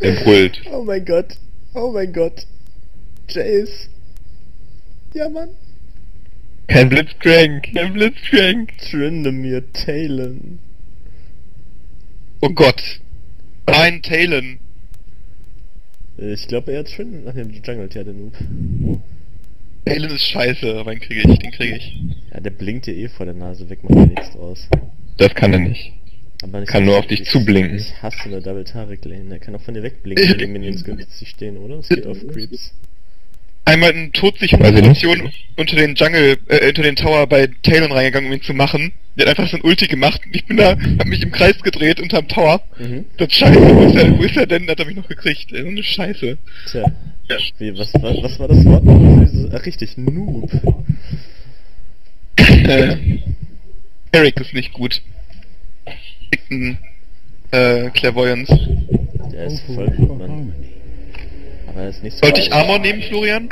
Der brüllt. Oh mein Gott. Oh mein Gott. Jace. Ja, Mann. Kein Blitzcrank, kein Blitzcrank. Trindamir Talon. Oh Gott. Nein, Talon. Ich glaube, er hat Trind... Ach, der jungelt ja, der Noob. Talon ist scheiße, aber den kriege ich, den kriege ich. Ja, der blinkt dir eh vor der Nase weg, macht ja nichts draus. Das kann er nicht. Aber ich Kann nur auf dich ich, zublinken. Ich hasse eine Double Tarek Lane. Der kann auch von dir wegblinken, wenn die Minions günstig stehen, oder? Das geht auf Creeps. Einmal in Weiß ich nicht. Position unter den Jungle, äh, unter den Tower bei Talon reingegangen, um ihn zu machen. Der hat einfach so ein Ulti gemacht und ich bin da, hab mich im Kreis gedreht unterm Tower. Mhm. Das Scheiße, wo ist er, wo ist er denn? Hat er mich noch gekriegt. So eine Scheiße. Tja. Wie, was, was, was war das Wort noch? Ach, richtig, Noob. Äh, Eric ist nicht gut. Einen, äh, Clairvoyance. Der ist voll gut, Mann. Aber er ist nicht so... Sollte ich Armor nehmen, Florian?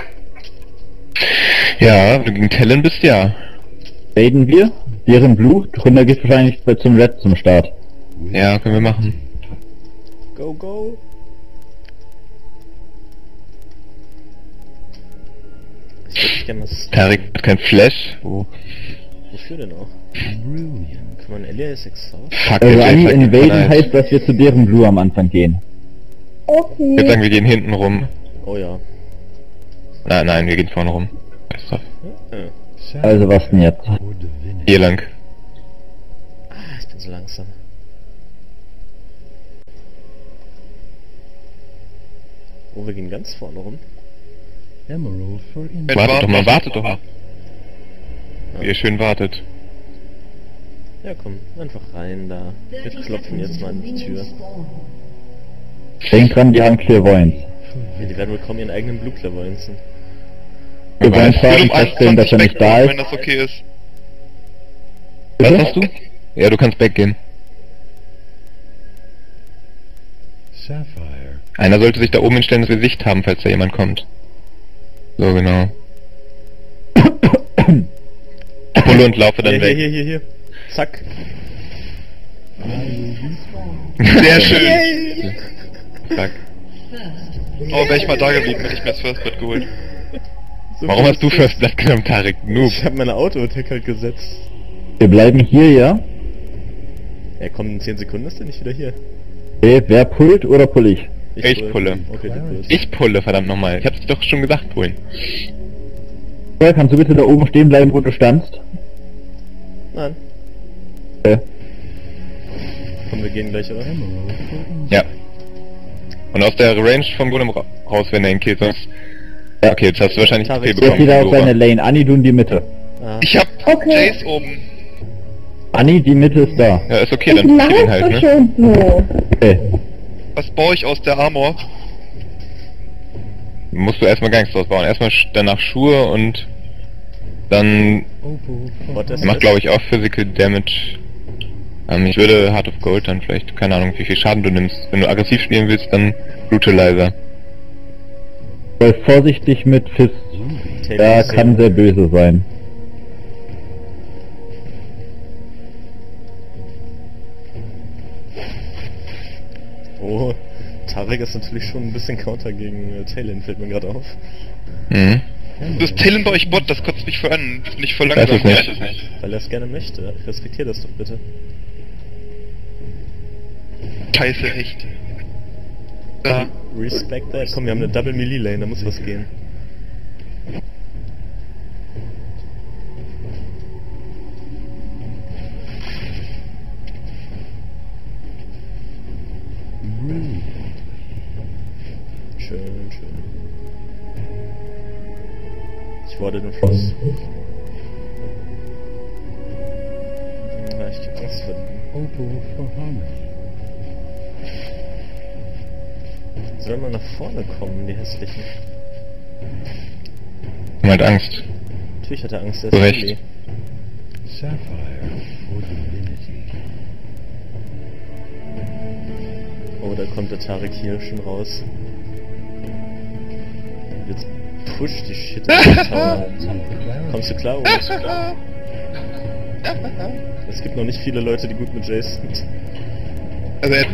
Ja, wenn du gegen Talon bist, ja. Raiden wir, deren Blue, drunter geht's wahrscheinlich zum Red zum Start. Ja, können wir machen. Go, go. Tarek hat kein Flash. Oh. Wofür denn auch? Kann man Elias exhaust? Fuck, Also Jace hat invaden heißt, dass wir zu deren Blue am Anfang gehen. Ich würde sagen, wir gehen hinten rum. Oh ja. Nein, nein, wir gehen vorne rum. Weißt du. Äh. Also was denn jetzt? Hier lang. Ah, ich bin so langsam. Oh, wir gehen ganz vorne rum. Wartet doch mal, wartet doch mal. Wie ihr schön wartet. Ja, komm, einfach rein da. Wir klopfen jetzt mal an die Tür. Denk dran, die haben Clairvoyance. Ja, die werden wohl kaum ihren eigenen Blue Clairvoyancen. Wir wollen um feststellen, dass 21 er nicht da weggehen, wenn ist. das okay ist. Was Bitte? hast du? Ja, du kannst weggehen. Einer sollte sich da oben hinstellen, dass wir Sicht haben, falls da jemand kommt. So, genau. Pulle und laufe dann Hier, hier, weg. hier, hier, hier. Zack. Sehr schön. Zack. Oh, wäre ich mal da geblieben, hätte ich mir das First Blood geholt. So Warum hast du First Blood genommen, Tarek? Noob. Ich habe meine Auto-Attack halt gesetzt. Wir bleiben hier, ja? Ja, komm, in 10 Sekunden ist der nicht wieder hier. Okay, wer pullt oder pull ich? Ich pulle. Okay, du pullst. Ich pulle, verdammt nochmal. Ich hab's dir doch schon gesagt vorhin. Ja, kannst du bitte da oben stehen bleiben, wo du standst? Nein. Okay. Komm, wir gehen gleich, oder? Ja. Und aus der Range vom Golem ra raus, wenn er ihn killt, sonst... Ja. Okay, jetzt hast du wahrscheinlich viel Jetzt bekommen. wieder auf seine Lane. Anni, du in die Mitte. Ah, Ich hab Okay. Jace oben. Anni, die Mitte ist da. Ja, ist okay, Ich dann kill ihn halt, ne? schon so. Okay. Was baue ich aus der Armor? Musst du erstmal gar nichts draus bauen. Erstmal sch- danach Schuhe und dann er macht glaube ich auch Physical Damage. Ähm, ich würde Heart of Gold dann vielleicht, keine Ahnung, wie viel Schaden du nimmst. Wenn du aggressiv spielen willst, dann Brutalizer. Sei vorsichtig mit Fist. Ist kann sehr böse sein. Oh, Tarek ist natürlich schon ein bisschen Counter gegen äh, Talon, fällt mir gerade auf. Mhm. Das Talon bei euch Bot, das kotzt mich voll an. Das bin ich voll Weiß langsam. es nicht. Weil er es gerne möchte. Respektier das doch bitte. Scheiße, echt. Da. Respect that. Komm, wir haben eine Double Melee Lane, da muss was gehen. Den Fluss. Ja, ich Angst vor dem. Soll mal nach vorne kommen, die hässlichen. Man hat Angst. Natürlich hat er Angst, er ist Recht. Oh, da kommt der Tarek hier schon raus. Jetzt push die Shit in den Tower. Kommst du klar, oder? Es gibt noch nicht viele Leute, die gut mit Jace sind. Also er,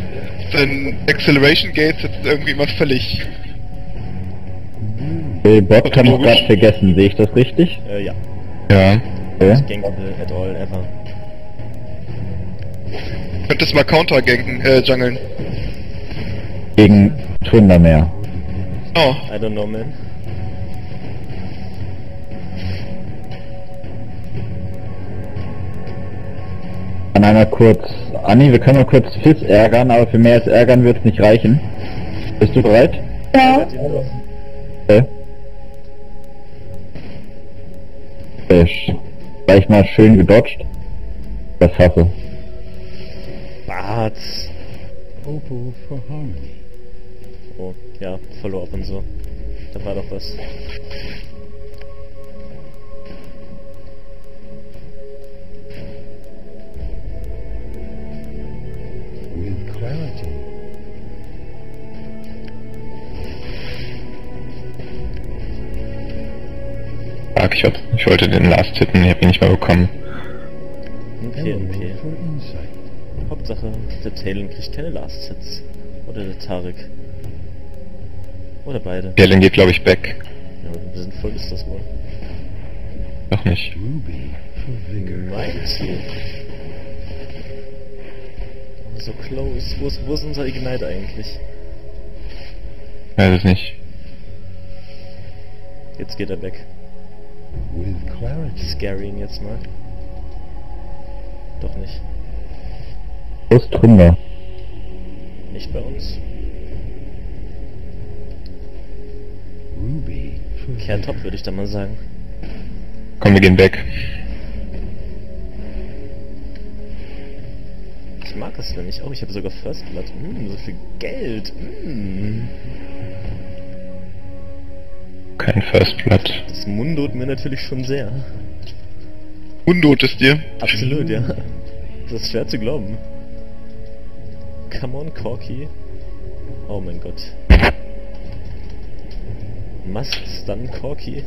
seinen Acceleration Gates jetzt irgendwie immer völlig. Kann ich gerade vergessen, sehe ich das richtig? Äh, ja. Ja. Okay. Gankable at all ever. Könntest mal Counter ganken, äh, jungeln. Gegen Thundermeer. Oh, I don't know, man. Kann einer kurz... Anni, wir können mal kurz Fizz ärgern, aber für mehr als ärgern wird es nicht reichen. Bist du bereit? Ja. Okay. Okay, sch- Gleich mal schön gedodged. Das hasse. Barts. Opal for harmony. Oh, ja, Follow-up und so. Da war doch was. Wollte den Last hitten, ich hab ihn nicht mehr bekommen. Okay, okay. Hauptsache, der Talon kriegt keine Last Hits. Oder der Tarek. Oder beide. Galen geht, glaube ich, back. Ja, wie sinnvoll ist das wohl? Doch nicht. Mighty. Oh, so close. Wo ist, wo ist unser Ignite eigentlich? Weiß es nicht. Jetzt geht er weg. With clarity. Scary ihn jetzt mal. Doch nicht. Ist Thunder? Nicht bei uns. Ruby Kerntop würde ich da mal sagen. Komm, wir gehen back. Ich mag es wenn nicht. Oh, ich habe sogar First Blood. Mm, so viel Geld. Mm. Kein First Blood. Das mundot mir natürlich schon sehr. Undot ist dir. Absolut, ja. Das ist schwer zu glauben. Come on, Corky. Oh mein Gott. Must stun Corky.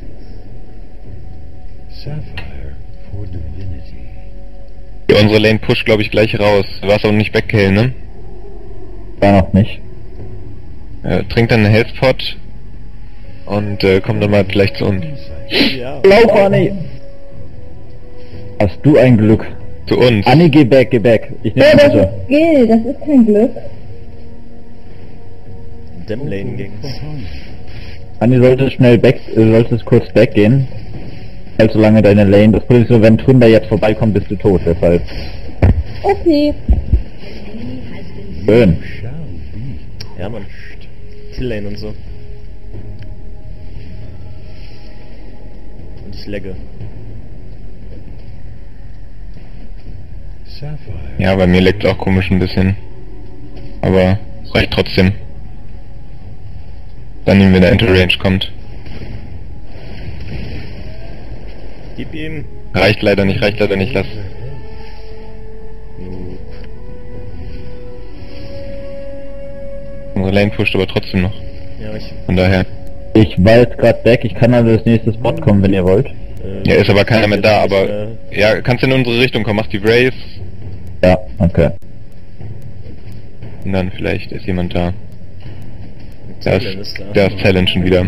Sapphire for divinity. Ja, unsere Lane pusht, glaube ich, gleich raus. Du warst aber nicht Backhale, ne? War noch nicht. Äh, trink dann einen Health Pot und äh, komm dann mal gleich zu uns. Ja. Lauf, Anni! Hast du ein Glück. Zu uns. Anni, geh back, geh back. Ich Ja, nehme das bitte. ist Gil, das ist kein Glück. Dem Lane Opal ging's. Anni sollte schnell back, äh, solltest kurz back gehen. Halt so lange deine Lane. Das Problem ist nur, wenn Thunder jetzt vorbeikommt, bist du tot, deshalb. Okay. Schön. Ja, Mann. Kill Lane und so. Sapphire. Ja, bei mir leckt auch komisch ein bisschen. Aber es reicht trotzdem. Dann nehmen wir der Enter Range kommt. Gib ihm. Reicht leider nicht, reicht leider nicht, lass. Unsere Lane pusht aber trotzdem noch. Ja, ich. Von daher. Ich war jetzt gerade back, ich kann also das nächste Spot kommen, wenn ihr wollt. Äh, Ja, ist aber keiner mehr da, aber äh, ja, kannst in unsere Richtung kommen, mach die Brace Ja, okay. und dann vielleicht ist jemand da. Da ist, da. ist Talent schon wieder.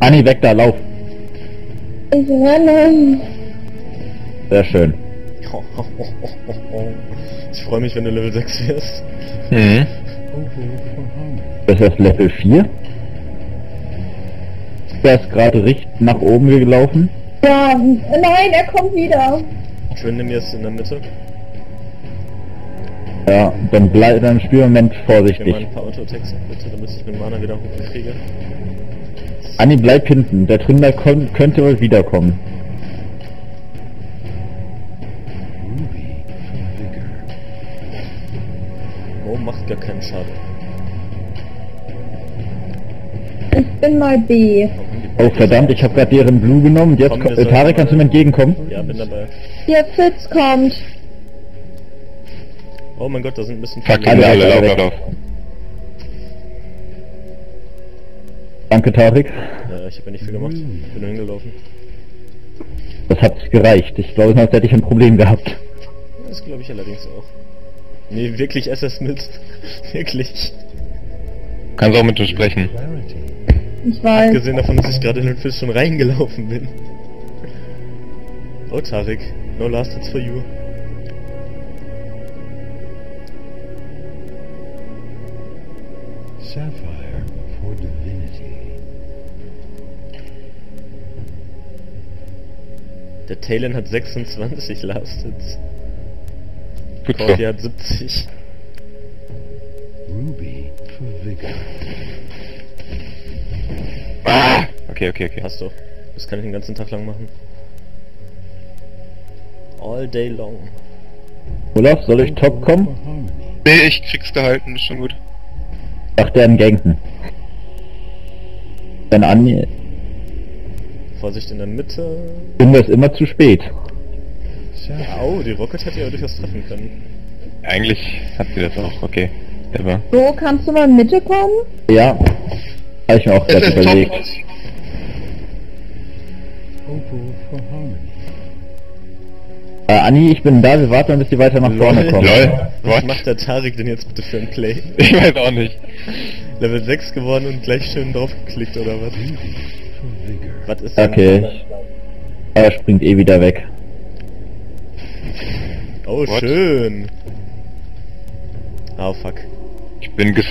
Anni, weg da, lauf. Ich renne. Sehr schön. Ich freue mich, wenn du Level 6 wirst. Mhm. Das ist Level 4. Der ist gerade richtig nach oben gelaufen. Ja, nein, er kommt wieder. Trindim ist in der Mitte. Ja, dann bleib dann Spielmoment Ich will mal vorsichtig. ein paar Auto-Attacks bitte, damit ich mit Mana wieder hochkriege. Anni, bleib hinten. Der Tründer könnte wohl wiederkommen. Oh, macht gar keinen Schaden. Ich bin mal B. Oh verdammt, ich habe gerade deren Blue genommen. Und Jetzt Komm, äh, Tarek, kannst du mir entgegenkommen? Ja, bin dabei. Hier, Fitz kommt. Oh mein Gott, da sind ein bisschen Fuck, Alle alle, lauf, lauf, lauf. Danke, Tarek. Ja, ich habe ja nicht viel gemacht. Ich bin nur hingelaufen. Das hat gereicht. Ich glaube, sonst hätte ich ein Problem gehabt. Das glaube ich allerdings auch. Nee, wirklich SS mit. wirklich. Kannst auch mit ihm sprechen. Ich weiß. Abgesehen davon, dass ich gerade in den Fisch schon reingelaufen bin. Oh, Tarek. No last hits for you. Sapphire for divinity. Der Talon hat 26 last hits. Cordy hat 70. Ruby for vigor. Okay, okay, okay. Hast du. Das kann ich den ganzen Tag lang machen. All day long. Olaf, soll ich top kommen? Nee, ich krieg's gehalten, ist schon gut. Ach, der einen ganken. Wenn Anni, Vorsicht in der Mitte. bin das immer zu spät. Sapphire. Au, die Rocket hätte ja durchaus treffen können. Eigentlich hat sie das auch, okay. Ever. So, kannst du mal in Mitte kommen? Ja, habe ich mir auch gerade überlegt. top. Äh, Anni, ich bin da, wir warten, bis die weiter nach vorne Lol. kommen. Lol. Was What? macht der Tarek denn jetzt bitte für ein Play? Ich weiß auch nicht. Level 6 geworden und gleich schön draufgeklickt oder was? Was ist denn? Okay. Er springt eh wieder weg. Oh, What? schön. Oh, fuck. Ich bin ges...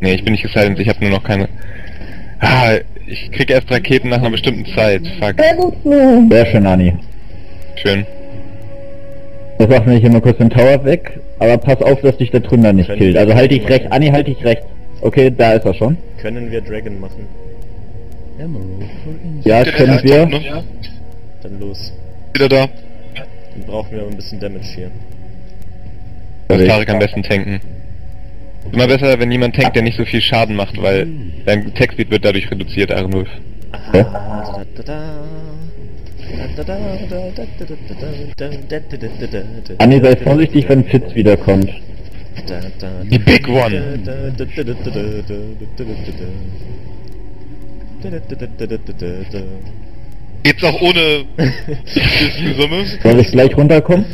Nee, ich bin nicht gesilenced, ich habe nur noch keine... Ah, ich krieg erst Raketen nach einer bestimmten Zeit. Fuck. Sehr gut. Sehr schön, Anni. Schön. Das macht mir hier mal kurz den Tower weg, aber pass auf, dass dich der Tründer nicht Können killt. Also halt dich machen. rechts, Anni, halt dich rechts. Okay, da ist er schon. Können wir Dragon machen? Emerald for insight. Ja, Der können wir. Dann los. Wieder da. Dann brauchen wir aber ein bisschen Damage hier. Muss Tarek am besten tanken. Immer besser, wenn jemand tankt, der nicht so viel Schaden macht, weil dein Attack-Speed wird dadurch reduziert, Iron Wolf. Hä? Anni, sei vorsichtig, wenn Fitz wiederkommt. Die Big One! Geht's auch ohne die Summe? Soll ich gleich runterkommen?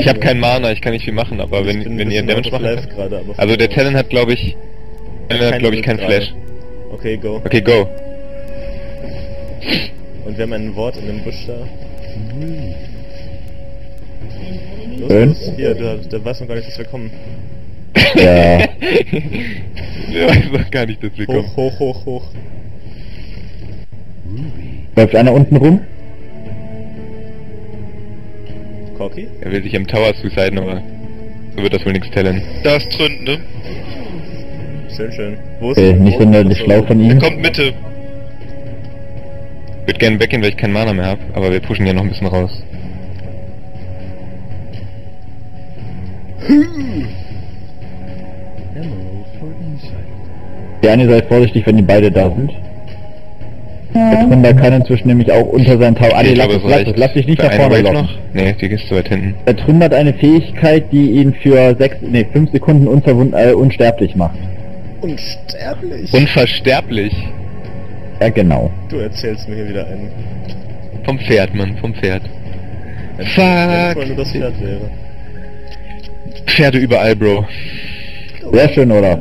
Ich habe keinen Mana, ich kann nicht viel machen, aber Ich wenn, wenn ihr Damage aber Also der Talon hat, glaube ich... Talon hat, glaube ich, keinen. Flash. Okay, go. Okay, go. Und wir haben ein Wort in dem Busch da. Los, Schön. los. Hier, der, der weiß noch gar nicht, dass wir kommen. Ja. Der weiß doch gar nicht, dass wir kommen. Hoch, hoch, hoch, hoch. Läuft einer unten rum? Corky? Er will sich am Tower suiciden, aber so wird das wohl nichts Talon. Da ist Tründ, ne? Schön, schön. Wo ist Okay, wo- nicht sonderlich schlau von Der ihm. kommt Mitte. Ich würde gerne weggehen, weil ich keinen Mana mehr habe, aber wir pushen ja noch ein bisschen raus. Die eine sei vorsichtig, wenn die beide da sind. Der Ja. Tründer kann inzwischen nämlich auch unter seinen Tower. Anni, ich lass glaube, es, es lass es, lass dich nicht nach vorne locken. noch? Nee, die ist zu weit hinten. Der Tründer hat eine Fähigkeit, die ihn für sechs, nee, fünf Sekunden unverwund, äh, unsterblich macht. Unsterblich. Unversterblich. Ja, genau. du erzählst mir hier wieder einen. Vom Pferd, Mann, vom Pferd. Wenn Fuck. wenn das Pferd wäre. Pferde überall, Bro. Sehr schön, oder?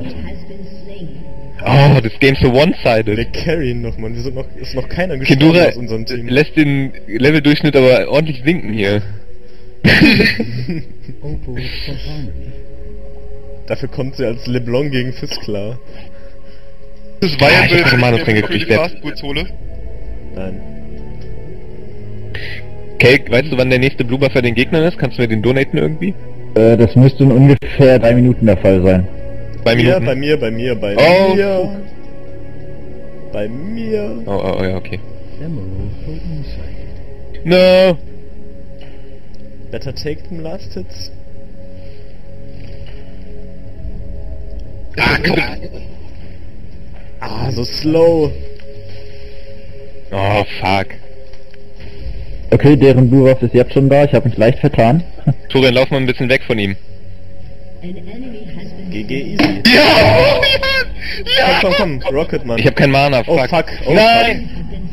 Oh, das Game so Wir one-sided. carryen noch, Mann. Wir sind noch, ist noch keiner gestorben aus unserem Team. lässt den Leveldurchschnitt aber ordentlich sinken hier. For harmony. Dafür kommt sie als LeBlanc gegen Fizz klar. Das war Ah, ja ich hab die hole. Nein. Kelk, weißt du, wann der nächste Blue Buff für den Gegnern ist? Kannst du mir den donaten irgendwie? Äh, das müsste in ungefähr drei Minuten der Fall sein. Zwei Hier, Minuten? bei mir, bei mir, bei Oh, mir. Bei mir. Oh, oh, oh, ja, okay. No! Better take them last hits. Ah, komm. Ah, so slow. Oh, fuck. Okay, deren Blue Buff ist jetzt schon da. Ich habe mich leicht vertan. Turin, lauf mal ein bisschen weg von ihm. GG easy. Ja! Ja! Komm, komm, komm. Rocket, Mann. Ich hab kein Mana, Oh, fuck. fuck. Oh, Nein!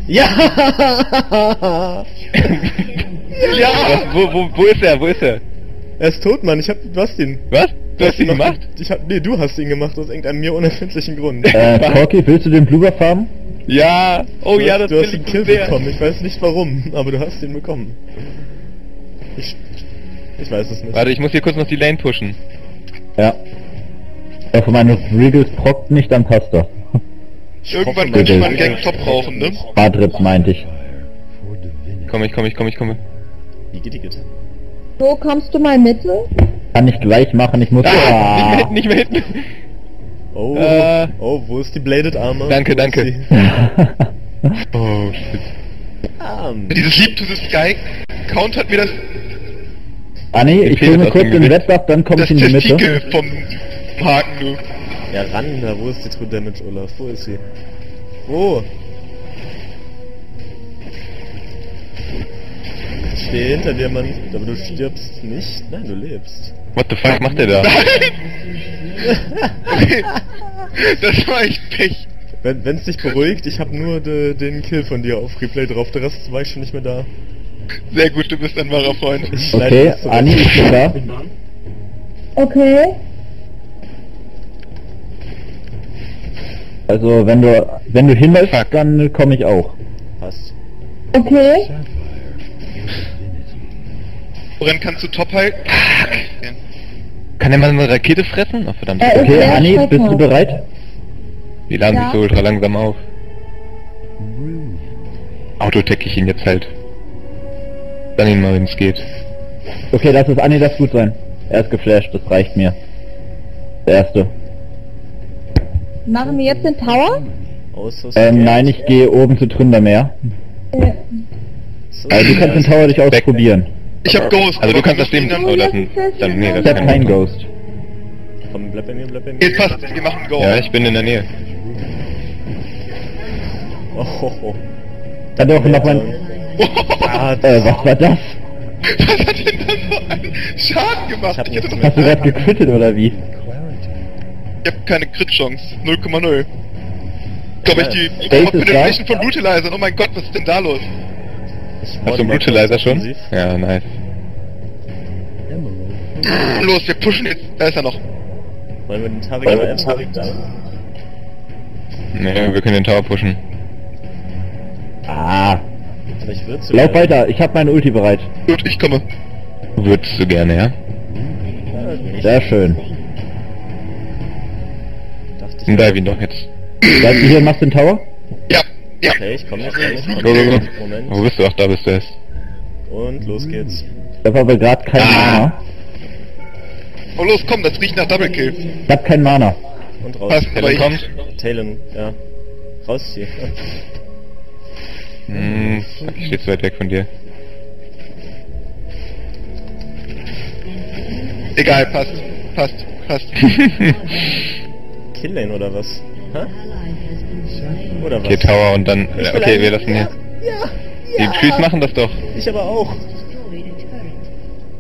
Ja! ja! Was, wo, wo, wo ist er? Wo ist er? Er ist tot, Mann. Ich hab, du hast ihn. Was? Du hast ihn noch- gemacht? Ich hab, nee, du hast ihn gemacht aus irgendeinem mir unerfindlichen Grund. Äh, Corky, willst du den Blue Buff haben? Ja! Oh du ja, hast, das du hast den ich Kill sehr. bekommen. Ich weiß nicht warum, aber du hast ihn bekommen. Ich, ich weiß es nicht. Warte, ich muss hier kurz noch die Lane pushen. Ja. Von meinen Regals prockt nicht, dann passt das. Irgendwann könnte man- man Gang Top brauchen, ne? Madrid meinte ich. Komm, ich komm, ich komm, ich komme. So, kommst du mal Mitte? Kann ich gleich machen, ich muss... Ah, nicht mehr Ah. hinten, nicht mehr hinten. Oh, Äh. oh, wo ist die Bladed Armor? Danke, Wo danke. Oh, shit. Ah, Dieses Leap to the Sky Count hat mir das, ah nee, ich hole mir kurz den. Wettbuff, dann komme das ich in die Mitte. Testikel vom Haken, du. ja, ran, da, wo ist die True Damage, Olaf? Wo ist sie? Wo? Ich stehe hinter dir, Mann. Aber du stirbst nicht. Nein, du lebst. What the fuck macht der da? das war echt Pech. Wenn wenn's dich beruhigt, ich habe nur de, den Kill von dir auf Replay drauf. Der Rest war ich schon nicht mehr da. Sehr gut, du bist ein wahrer Freund. Okay. Anni, ich bin da. Okay. Also wenn du wenn du hinläufst, Fuck. dann komme ich auch. Passt. Okay. Woran kannst du Top halten? Kann der mal eine Rakete fressen? Oh verdammt. Er ist Okay, Anni, bist du bereit? Die laden Ja. sich so ultra langsam auf. Autotech ich ihn jetzt halt. Dann ihn mal, wenn es geht. Okay, lass es Anni das gut sein. Er ist geflasht, das reicht mir. Der erste. Machen wir jetzt den Tower? Aus, aus Ähm, nein, ich gehe oben zu Tründermeer. So, Also du kannst den Tower dich ausprobieren. Ich hab Ghost. Also du kannst das Oh, das ist ein... Dann, nee, das Ich ist hab keinen Ghost. Komm, bleib bei mir, bleib bei mir. Dann... Jetzt passt, wir machen Go. Ja, ich bin in der Nähe. Oh, oh, oh. Hat er auch noch mein... Ah, Äh, was war das? Was hat denn da so einen Schaden gemacht? Ich hab Ich, Hast du gerade gequittet oder wie? Ich hab keine Crit-Chance. 0,0. Glaube ich, die ist Penetration von Brutalizer. Oh mein Gott, was ist denn da los? ich Hast du mal Brutalizer schon? Ja, nice. Los, wir pushen jetzt. Da ist er noch. Wollen wir den Tarek mal einfach Nee, wir können den Tower pushen. Ah, Aber ich würde lauf weiter, ich hab meine Ulti bereit. Gut, ich komme. Würdest du gerne, ja? Sehr schön. Dachte ich. Dive ihn doch jetzt. Bleibst du hier und machst den Tower? Ja, ja. Okay, ich komme nicht, komm go, go. Moment. Wo bist du? Ach, da bist du erst. Und los geht's. Ich hab aber gerade kein Mana. Oh los, komm, das riecht nach Double Kill. Ich hab kein Mana. Und raus. Passt, ich... kommt. Talon, ja. Raus hier. Hm, ich steh zu weit weg von dir. Egal, passt. Passt, passt. Killlane oder was? Hä? Oder was? Okay, Tower und dann... Ich okay, wir lassen hier... Ja, Die ja. Trees machen das doch. Ich aber auch.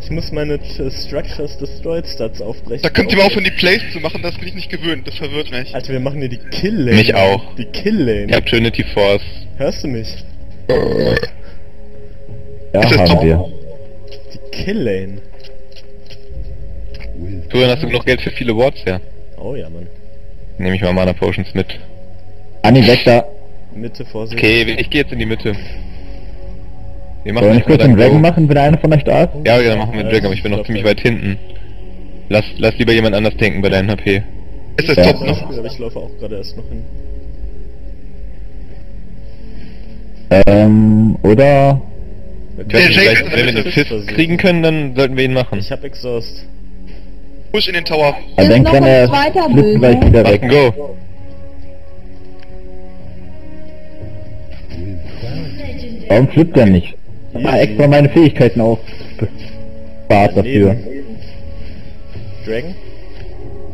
Ich muss meine Structures Destroyed Stats aufbrechen. Da könnt ihr mal aufhören, die Plays zu machen, das bin ich nicht gewöhnt. Das verwirrt mich. Alter, wir machen hier die Killlane. Mich auch. Die Killlane. Ich hab Trinity Force. Hörst du mich? Ja, Ist das haben top? wir. Die Killlane. With Florian, hast du genug Geld für viele Wards? Ja. Oh ja, Mann. Nehme ich mal Mana Potions mit. Anni, weg da. Mitte, Vorsicht. Okay, ich gehe jetzt in die Mitte. Wir machen Sollen wir kurz einen Dragon Go. machen, wenn einer von euch da ist? Ja, ja, dann machen wir einen Dragon, aber ich bin noch ich ziemlich weit hinten. Lass, lass lieber jemand anders tanken bei deinem HP. Ist das Ja. top noch? Ich laufe auch gerade erst noch hin. Ähm, oder... Wir vielleicht, ist wenn wir den Fist Fist kriegen können, dann sollten wir ihn machen. Ich hab Exhaust. Push in den Tower. Er noch dran, ein er flippt gleich wieder weg. Go. Warum flippt er nicht? Ich hab extra meine Fähigkeiten aufgespart dafür. Daneben. Dragon?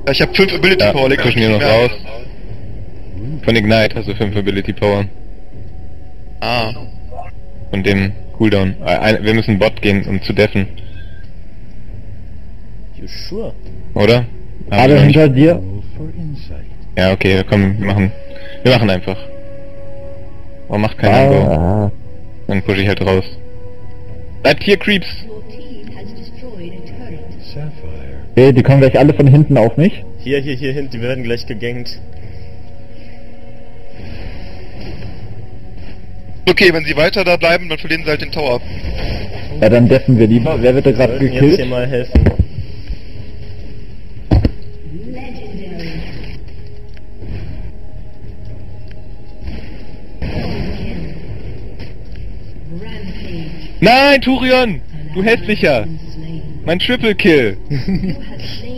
Ja, Ich hab 5 Ability Ja, Power. leg pushen hier noch Ja. raus. Von Ignite hast du 5 Ability Power. Ah. Von dem Cooldown. Äh, ein- Wir müssen Bot gehen, um zu deffen. You sure? Oder? Noch nicht. hinter dir. Ja, okay, komm, wir machen. Wir machen einfach. Oh, macht keiner Go. Ah, Dann push ich halt raus. Bleibt hier, Creeps! Okay, die kommen gleich alle von hinten auf mich. Hier, hier, hier hinten, die werden gleich gegankt. Okay, wenn sie weiter da bleiben, dann verlieren sie halt den Tower. Ja, dann deffen wir lieber. Wer wird da gerade sollten jetzt hier gekillt? mal helfen. Nein, Turion! Du hässlicher! Mein Triple Kill!